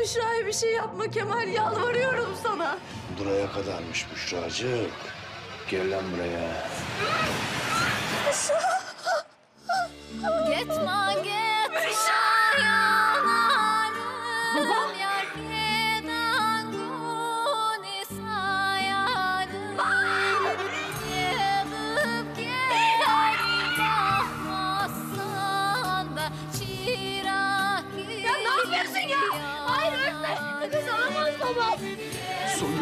Büşra'ya bir şey yapma Kemal. Yalvarıyorum sana. Buraya kadarmış Büşracık. Gel lan buraya. baba. Sonuç